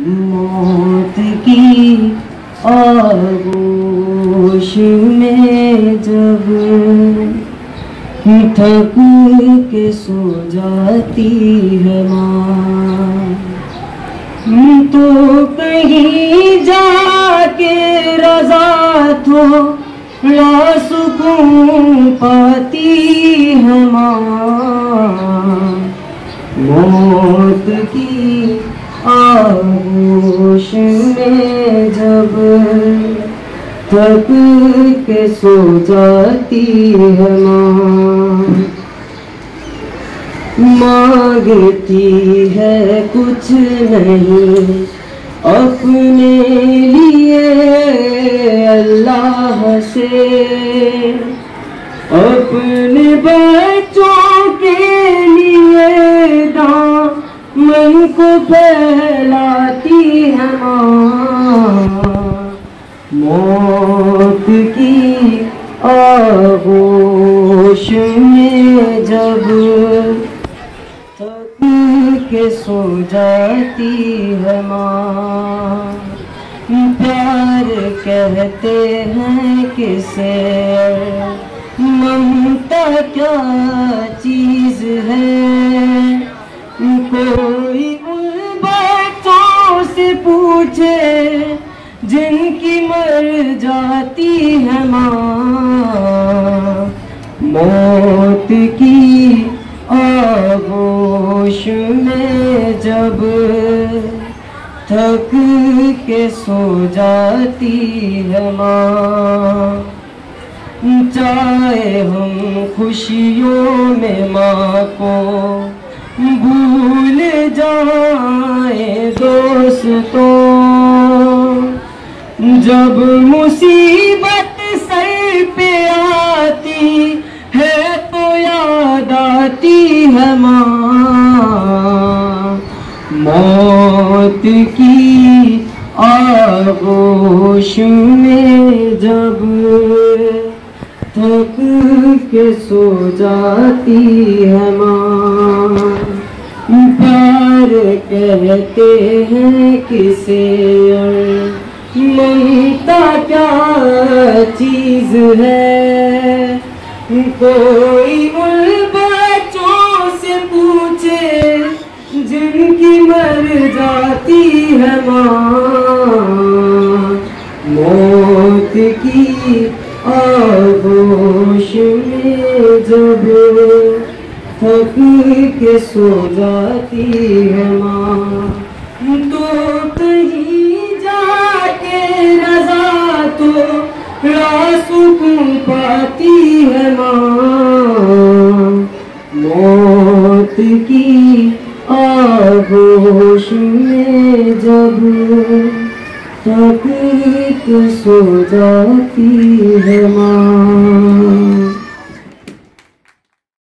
मौत की आगोश में जब थक के सो जाती है माँ। तो कहीं जाके रजा तो ला सुकून पाती है आगोश में जब थक के सो जाती है माँ। मांगती है कुछ नहीं अपने लिए अल्लाह से। अपने बच्चों के लिए दामन को फैलाती है मौत की आगोश में जब थक के सो जाती है माँ। प्यार कहते हैं किसे? ममता क्या चीज़ है? जिनकी मर जाती है मौत की आगोश में जब थक के सो जाती है माँ, चाहे हम खुशियों में माँ को भूल जाए दोस्तों। जब मुसीबत सर पे आती है तो याद आती है मौत की आगोश में जब थक के सो जाती है माँ। प्यार कहते हैं किसे और ममता क्या चीज़ है? कोई उन बच्चों से पूछे, जिनकी मर जाती है माँ। मौत की आगोश में जब थक के सो जाती है माँ। सुकून पाती है माँ। मौत की आगोश में जब तक सो जाती है माँ।